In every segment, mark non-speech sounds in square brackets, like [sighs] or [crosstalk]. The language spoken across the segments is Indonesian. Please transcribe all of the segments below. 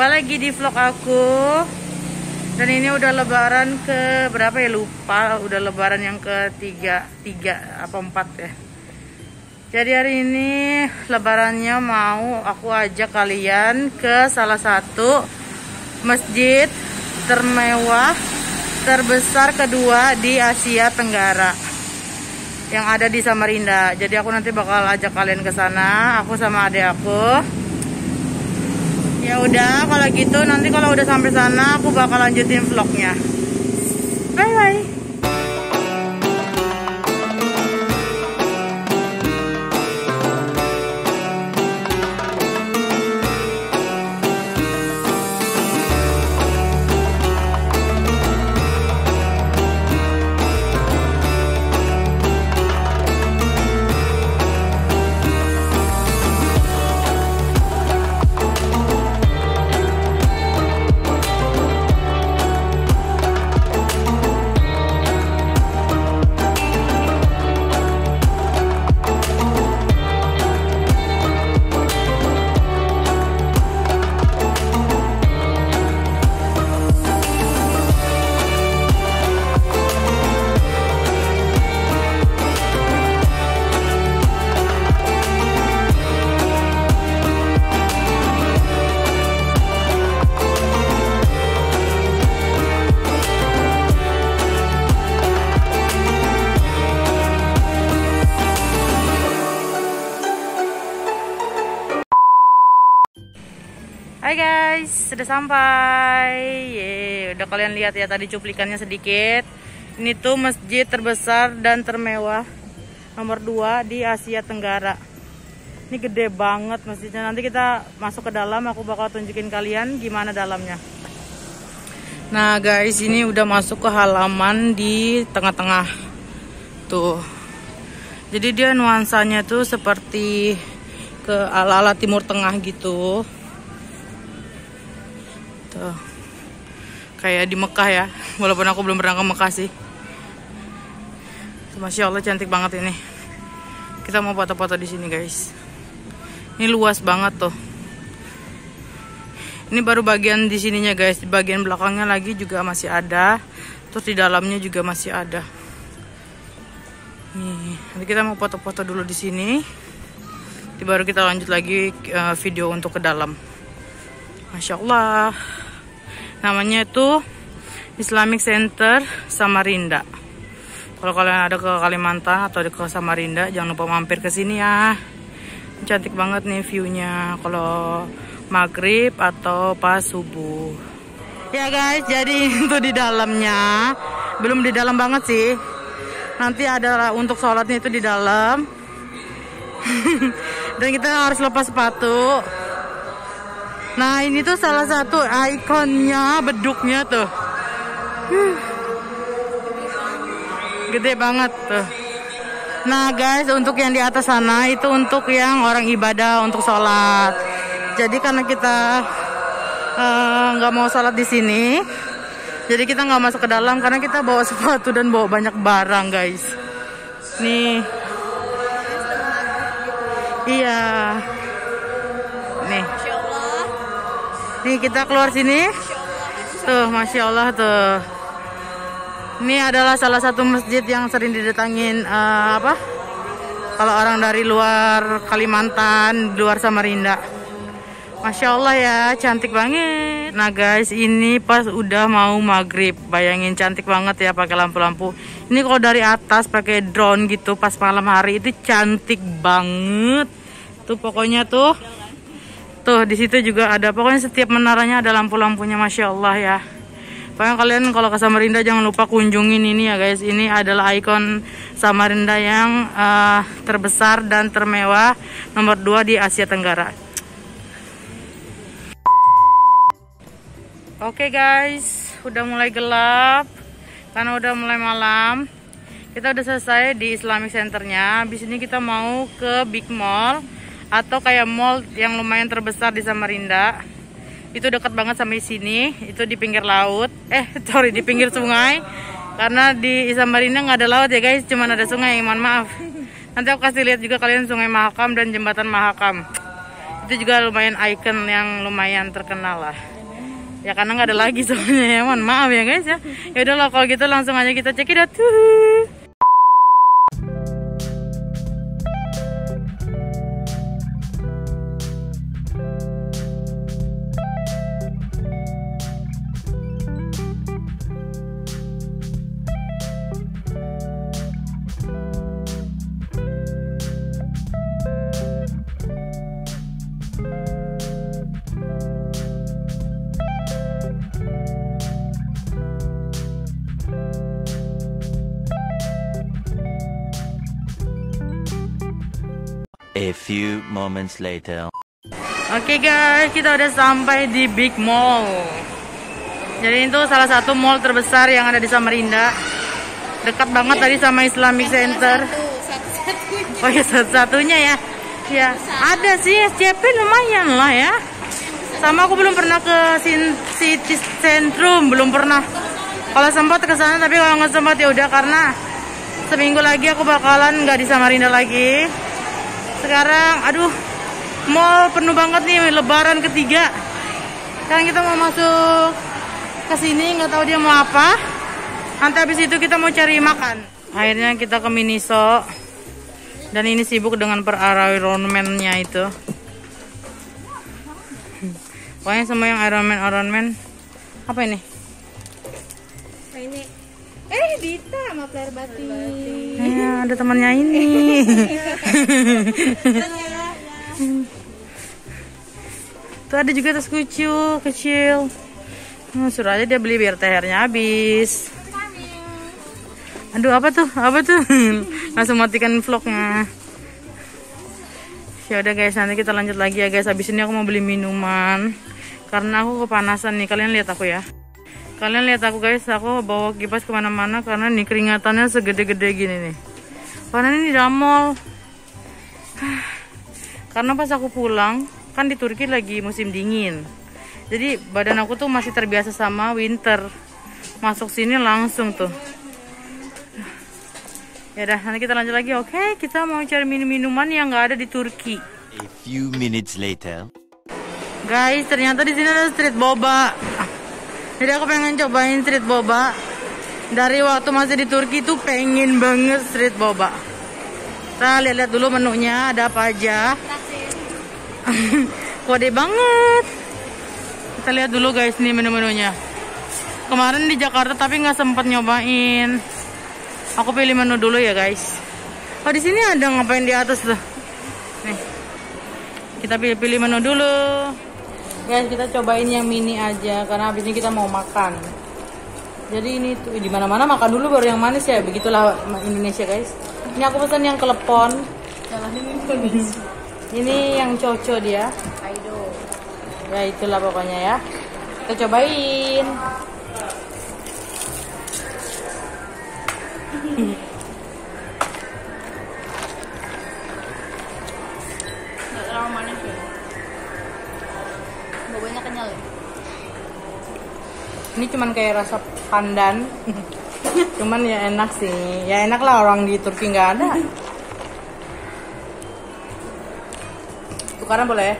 Kembali lagi di vlog aku Dan ini udah lebaran ke berapa ya lupa Udah lebaran yang ketiga Tiga apa empat ya Jadi hari ini lebarannya mau aku ajak kalian ke salah satu Masjid termewah terbesar kedua di Asia Tenggara yang ada di Samarinda. Jadi aku nanti bakal ajak kalian ke sana, aku sama adik aku. Ya udah, kalau gitu nanti kalau udah sampai sana aku bakal lanjutin vlognya. Bye bye. Sudah sampai. Ye, udah kalian lihat ya tadi cuplikannya sedikit. Ini tuh masjid terbesar dan termewah nomor 2 di Asia Tenggara. Ini gede banget masjidnya. Nanti kita masuk ke dalam, aku bakal tunjukin kalian gimana dalamnya. Nah guys, ini udah masuk ke halaman di tengah-tengah. Tuh. Jadi dia nuansanya tuh seperti ke ala-ala timur tengah gitu. Tuh. Kayak di Mekah ya. [laughs] Walaupun aku belum pernah ke Mekah sih. Masya Allah cantik banget ini. Kita mau foto-foto di sini guys. Ini luas banget tuh. Ini baru bagian di sininya guys. Di bagian belakangnya lagi juga masih ada. Terus di dalamnya juga masih ada. Nih, nanti kita mau foto-foto dulu di sini. Nanti baru kita lanjut lagi uh, video untuk ke dalam. Masya Allah namanya itu Islamic Center Samarinda. Kalau kalian ada ke Kalimantan atau ke Samarinda jangan lupa mampir ke sini ya. Cantik banget nih viewnya. Kalau maghrib atau pas subuh. Ya guys jadi [laughs] itu di dalamnya. Belum di dalam banget sih. Nanti ada untuk sholatnya itu di dalam. [laughs] Dan kita harus lepas sepatu Nah ini tuh salah satu ikonnya beduknya tuh. Gede banget tuh. Nah guys untuk yang di atas sana itu untuk yang orang ibadah untuk sholat. Jadi karena kita eh, nggak uh, mau sholat di sini, jadi kita nggak masuk ke dalam karena kita bawa sepatu dan bawa banyak barang guys. Nih, iya, Nih kita keluar sini. Tuh, masya Allah tuh. Ini adalah salah satu masjid yang sering didatangin uh, apa? Kalau orang dari luar Kalimantan, luar Samarinda. Masya Allah ya, cantik banget. Nah guys, ini pas udah mau maghrib. Bayangin cantik banget ya pakai lampu-lampu. Ini kalau dari atas pakai drone gitu pas malam hari itu cantik banget. Tuh pokoknya tuh Tuh di situ juga ada. Pokoknya setiap menaranya ada lampu-lampunya, masya Allah ya. Pokoknya kalian kalau ke Samarinda jangan lupa kunjungin ini ya guys. Ini adalah ikon Samarinda yang uh, terbesar dan termewah nomor 2 di Asia Tenggara. Oke okay guys, udah mulai gelap karena udah mulai malam. Kita udah selesai di Islamic Centernya. Habis ini kita mau ke Big Mall atau kayak mall yang lumayan terbesar di Samarinda. Itu dekat banget sama di sini. Itu di pinggir laut. Eh [laughs] sorry di pinggir sungai. Karena di Samarinda nggak ada laut ya guys. Cuma ada sungai mohon maaf. Nanti aku kasih lihat juga kalian sungai Mahakam dan jembatan Mahakam. Itu juga lumayan icon yang lumayan terkenal lah. Ya karena nggak ada lagi [laughs] soalnya ya. Mohon maaf ya guys ya. Ya udahlah kalau gitu langsung aja kita cek A few moments later. Oke guys, kita udah sampai di Big Mall. Jadi itu salah satu mall terbesar yang ada di Samarinda. Dekat banget tadi sama Islamic Center. Oh ya satu-satunya ya. Ya, ada sih SCP lumayan lah ya. Sama aku belum pernah ke City Centrum, belum pernah. Kalau sempat ke sana tapi kalau nggak sempat ya udah karena seminggu lagi aku bakalan nggak di Samarinda lagi. Sekarang, aduh, mall penuh banget nih lebaran ketiga. Sekarang kita mau masuk ke sini nggak tahu dia mau apa. Nanti habis itu kita mau cari makan. Akhirnya kita ke Miniso. Dan ini sibuk dengan per Iron Man-nya itu. Pokoknya semua yang Iron Man Iron Man. Apa ini batik Ya, ada temannya ini. Tuh ada juga tas kucu kecil. Hmm, suruh aja dia beli biar THR-nya habis. Aduh apa tuh? Apa tuh? [laughs] Langsung matikan vlognya. Ya udah guys, nanti kita lanjut lagi ya guys. Habis ini aku mau beli minuman. Karena aku kepanasan nih. Kalian lihat aku ya. Kalian lihat aku guys, aku bawa kipas ke mana-mana karena nih keringatannya segede-gede gini nih. Karena ini di dalam mall. [sighs] Karena pas aku pulang, kan di Turki lagi musim dingin. Jadi badan aku tuh masih terbiasa sama winter. Masuk sini langsung tuh. Ya udah, nanti kita lanjut lagi. Oke, kita mau cari minum-minuman yang nggak ada di Turki. A few minutes later. Guys, ternyata di sini ada street boba. Jadi aku pengen cobain street boba. Dari waktu masih di Turki tuh pengen banget street boba. Kita lihat-lihat dulu menunya ada apa aja. Kode banget. Kita lihat dulu guys nih menu-menunya. Kemarin di Jakarta tapi nggak sempat nyobain. Aku pilih menu dulu ya guys. Oh di sini ada ngapain di atas tuh? Nih. Kita pilih-pilih menu dulu. Guys, kita cobain yang mini aja karena habis ini kita mau makan. Jadi ini tuh di mana-mana makan dulu baru yang manis ya. Begitulah Indonesia, guys. Ini aku pesan yang kelepon. Ini yang coco dia. Ya itulah pokoknya ya. Kita cobain. terlalu manis kenyal ya Ini cuman kayak rasa pandan. [laughs] cuman ya enak sih. Ya enak lah orang di Turki nggak ada. Tukaran boleh?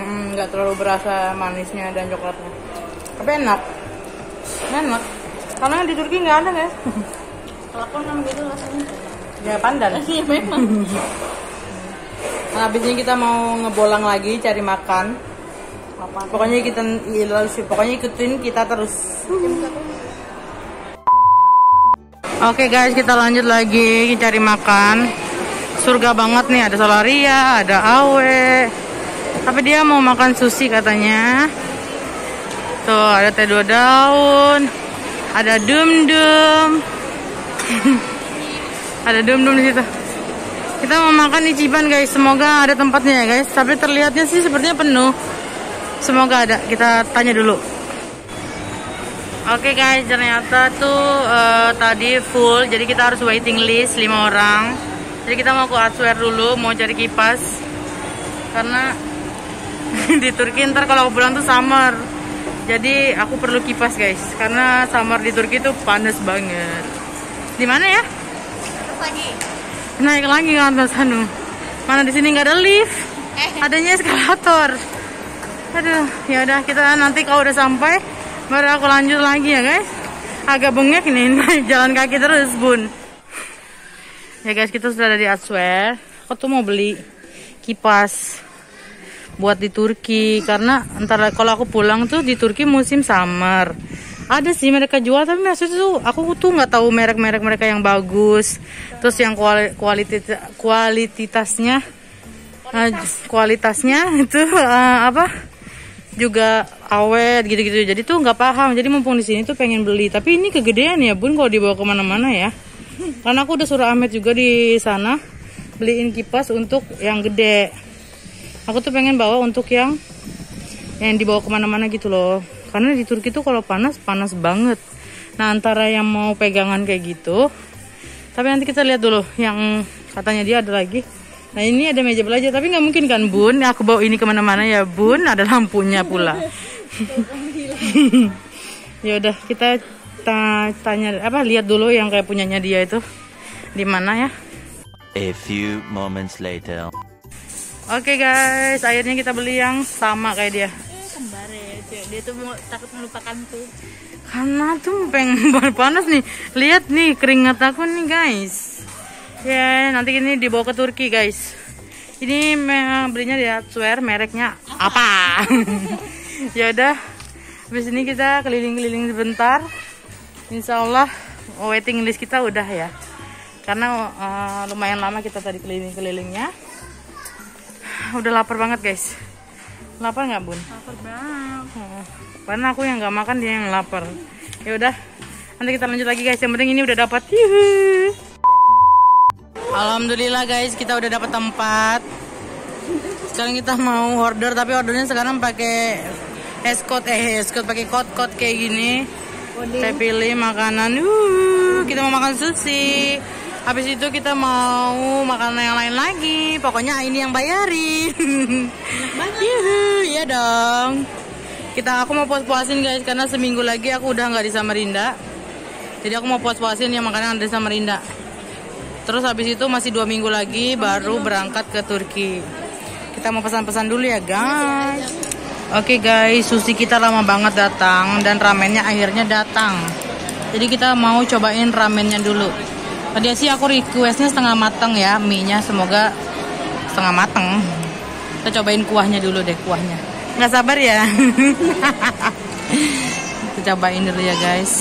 Hmm, nggak terlalu berasa manisnya dan coklatnya. Tapi enak. Enak. Karena di Turki nggak ada guys. telepon kan gitu rasanya ya pandan. iya memang Nah, habis ini kita mau ngebolang lagi cari makan. Pokoknya kita pokoknya ikutin kita terus. Oke guys, kita lanjut lagi cari makan. Surga banget nih, ada Solaria, ada Awe. Tapi dia mau makan sushi katanya. Tuh, ada teh dua daun. Ada dum-dum. [laughs] ada dum-dum di situ. Kita mau makan Ichiban guys, semoga ada tempatnya ya guys. Tapi terlihatnya sih sepertinya penuh. Semoga ada. Kita tanya dulu. Oke guys, ternyata tuh eh, tadi full. Jadi kita harus waiting list 5 orang. Jadi kita mau ke Artswear dulu, mau cari kipas. Karena [laughs] di Turki ntar kalau pulang tuh summer. Jadi aku perlu kipas guys, karena summer di Turki tuh panas banget. Di mana ya? Lagi. naik lagi ke atas anu mana di sini nggak ada lift? Eh. adanya eskalator. Aduh ya udah kita nanti kalau udah sampai baru aku lanjut lagi ya guys. Agak bengek nih [laughs] naik jalan kaki terus bun. Ya guys kita sudah ada di Aswear aku tuh mau beli kipas buat di Turki karena antara kalau aku pulang tuh di Turki musim summer ada sih mereka jual tapi maksudnya tuh aku tuh nggak tahu merek-merek mereka yang bagus. Terus yang kuali, kualitas. kualitasnya eh, kualitasnya itu eh, apa? Juga awet gitu-gitu. Jadi tuh nggak paham. Jadi mumpung di sini tuh pengen beli. Tapi ini kegedean ya bun kalau dibawa ke mana-mana ya. Karena aku udah suruh Ahmed juga di sana beliin kipas untuk yang gede. Aku tuh pengen bawa untuk yang yang dibawa ke mana-mana gitu loh karena di Turki tuh kalau panas panas banget. Nah antara yang mau pegangan kayak gitu tapi nanti kita lihat dulu yang katanya dia ada lagi. Nah ini ada meja belajar tapi nggak mungkin kan bun? Aku bawa ini ke mana-mana ya bun? Ada lampunya pula. [laughs] Ya udah kita ta- tanya apa lihat dulu yang kayak punyanya dia itu. Di mana ya? A few moments later. Oke guys, akhirnya kita beli yang sama kayak dia. Dia tuh mau takut melupakanku. Karena tuh pengen [laughs] panas nih. Lihat nih keringat aku nih guys. Ya nanti ini dibawa ke Turki guys. Ini me- belinya di Atswear mereknya apa? [laughs] ya udah. Habis ini kita keliling-keliling sebentar. Insya Allah waiting list kita udah ya. Karena eh, lumayan lama kita tadi keliling-kelilingnya. Udah lapar banget guys. Lapar nggak bun? Lapar banget. Oh, karena aku yang nggak makan dia yang lapar. Ya udah, nanti kita lanjut lagi guys. Yang penting ini udah dapat. Yuhu. Alhamdulillah guys, kita udah dapat tempat. Sekarang kita mau order tapi ordernya sekarang pakai escort eh escort pakai kot-kot kayak gini. Saya pilih makanan. Uh, kita mau makan sushi. Habis itu kita mau makanan yang lain lagi. Pokoknya ini yang bayarin. Yuhu, iya dong. Kita aku mau puas-puasin guys karena seminggu lagi aku udah nggak di Samarinda. Jadi aku mau puas-puasin yang makanan ada di Samarinda. Terus habis itu masih dua minggu lagi baru berangkat ke Turki. Kita mau pesan-pesan dulu ya guys. Oke guys, sushi kita lama banget datang dan ramennya akhirnya datang. Jadi kita mau cobain ramennya dulu. Tadi sih aku requestnya setengah mateng ya mie-nya, semoga setengah mateng. Kita cobain kuahnya dulu deh kuahnya. Nggak sabar ya. [laughs] Kita cobain dulu ya guys.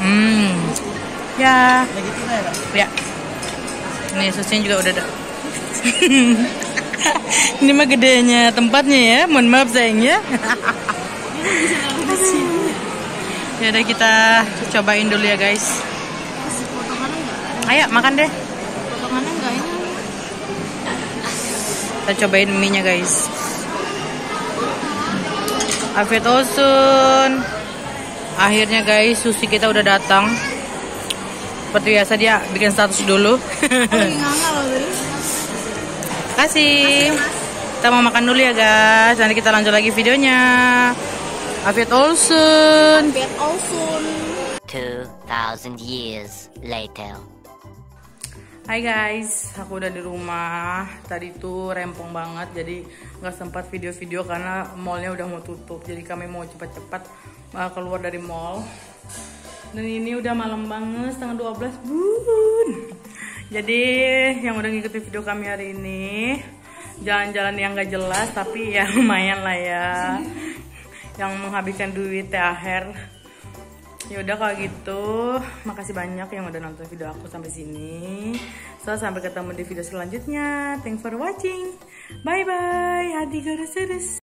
Hmm. Ya. Ya. Ini susunya juga udah ada. [laughs] Ini mah gedenya tempatnya ya. Mohon maaf sayangnya. [laughs] ya udah kita cobain dulu ya guys. Ayo makan deh. Kita cobain mie-nya guys. Afiyat olsun. Akhirnya guys, sushi kita udah datang. Seperti biasa dia bikin status dulu. [laughs] Kasih. Kita mau makan dulu ya guys. Nanti kita lanjut lagi videonya. Afiyat olsun. Biar Olsun. 2,000 years later. Hai guys, aku udah di rumah. Tadi tuh rempong banget, jadi nggak sempat video-video karena mallnya udah mau tutup. Jadi kami mau cepat-cepat uh, keluar dari mall. Dan ini udah malam banget, setengah 12 bun. Jadi yang udah ngikutin video kami hari ini, jalan-jalan yang nggak jelas tapi ya [laughs] lumayan lah ya. Yang menghabiskan duit THR. Ya udah kalau gitu, makasih banyak yang udah nonton video aku sampai sini. So, sampai ketemu di video selanjutnya. Thanks for watching. Bye bye. Hadi görüşürüz.